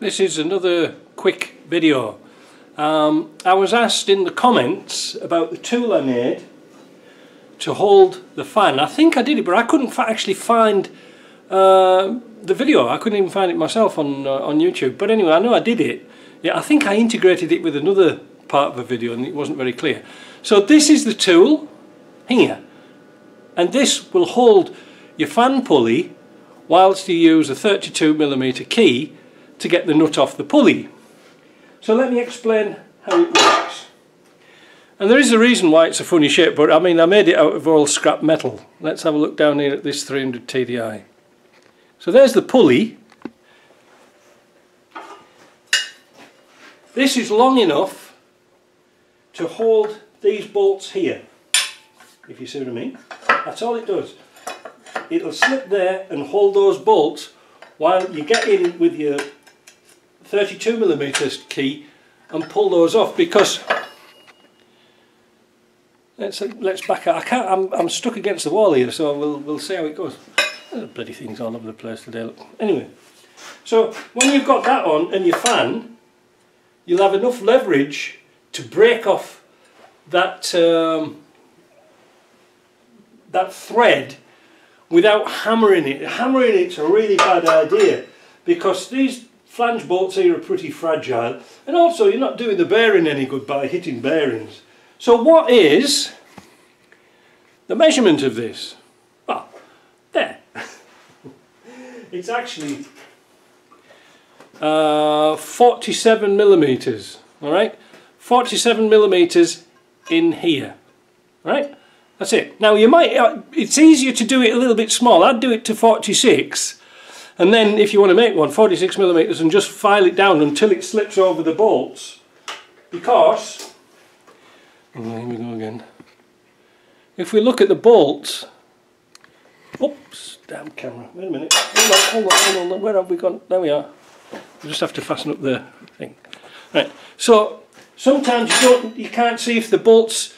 this is another quick video. Um, I was asked in the comments about the tool I made to hold the fan. I think I did it, but I couldn't actually find uh, the video. I couldn't even find it myself on uh, on YouTube. But anyway, I know I did it. Yeah, I think I integrated it with another part of a video and it wasn't very clear. So this is the tool here. And this will hold your fan pulley whilst you use a 32mm key to get the nut off the pulley. So let me explain how it works. And there is a reason why it's a funny shape, but I mean I made it out of all scrap metal. Let's have a look down here at this 300 TDI. So there's the pulley. This is long enough to hold these bolts here, if you see what I mean. That's all it does. It'll slip there and hold those bolts while you get in with your 32 millimeters key and pull those off because let's let's back up. I can't. I'm I'm stuck against the wall here, so we'll we'll see how it goes. There's bloody things all over the place today. Look. Anyway, so when you've got that on and your fan, you'll have enough leverage to break off that um, that thread without hammering it. Hammering it's a really bad idea because these flange bolts here are pretty fragile and also you're not doing the bearing any good by hitting bearings. So what is the measurement of this? Well, there. it's actually uh, 47 millimeters, all right? 47 millimeters in here, right? That's it. Now you might, uh, it's easier to do it a little bit small. I'd do it to 46 and then if you want to make one 46 millimeters and just file it down until it slips over the bolts. Because oh, here we go again. If we look at the bolts oops damn camera wait a minute. Hold on hold on hold on where have we gone? There we are. We just have to fasten up the thing. Right so sometimes you don't you can't see if the bolts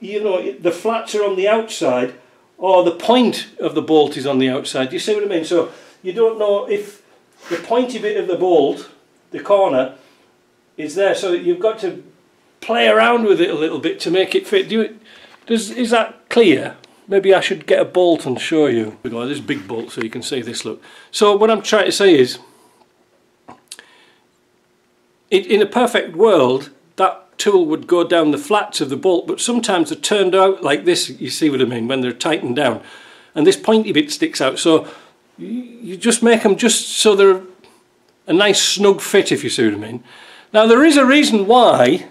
you know the flats are on the outside or the point of the bolt is on the outside. You see what I mean? So you don't know if the pointy bit of the bolt, the corner, is there. So you've got to play around with it a little bit to make it fit. Do you, does, is that clear? Maybe I should get a bolt and show you. This big bolt so you can see this look. So what I'm trying to say is, it, in a perfect world, that tool would go down the flats of the bolt, but sometimes they're turned out like this, you see what I mean, when they're tightened down. And this pointy bit sticks out, so you just make them just so they're a nice snug fit, if you see what I mean. Now there is a reason why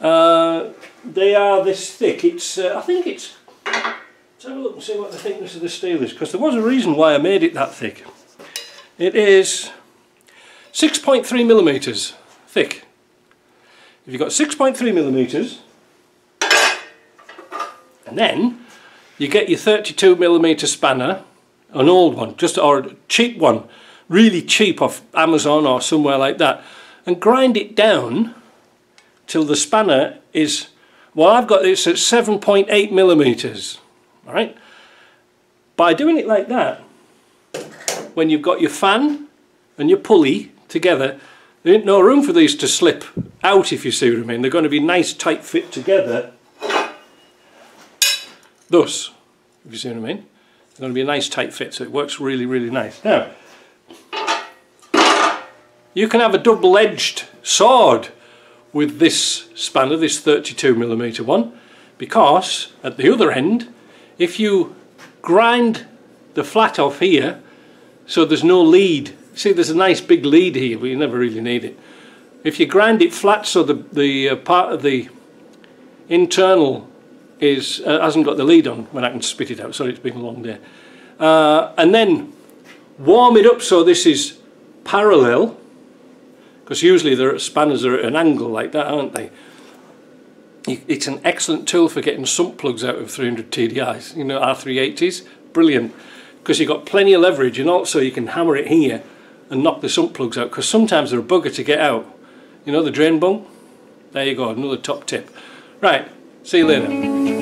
uh, they are this thick. It's, uh, I think it's, let's have a look and see what the thickness of the steel is, because there was a reason why I made it that thick. It is 6.3 millimeters thick. If you've got 6.3 millimeters, and then you get your 32 millimeter spanner, an old one, just or a cheap one, really cheap off Amazon or somewhere like that, and grind it down till the spanner is, well I've got this at 7.8 millimeters, all right? By doing it like that, when you've got your fan and your pulley together, there ain't no room for these to slip out if you see what I mean. They're going to be nice tight fit together. Thus, if you see what I mean. They're going to be a nice tight fit so it works really really nice. Now, you can have a double-edged sword with this spanner, this 32 millimeter one, because at the other end, if you grind the flat off here, so there's no lead See, there's a nice big lead here, but you never really need it. If you grind it flat so the, the uh, part of the internal is uh, hasn't got the lead on when I can spit it out, sorry it's been a long day. Uh, and then warm it up so this is parallel, because usually the spanners are at an angle like that, aren't they? It's an excellent tool for getting sump plugs out of 300 TDIs, you know, R380s, brilliant, because you've got plenty of leverage and also you can hammer it here and knock the sump plugs out because sometimes they're a bugger to get out. You know the drain bung? There you go, another top tip. Right, see you later.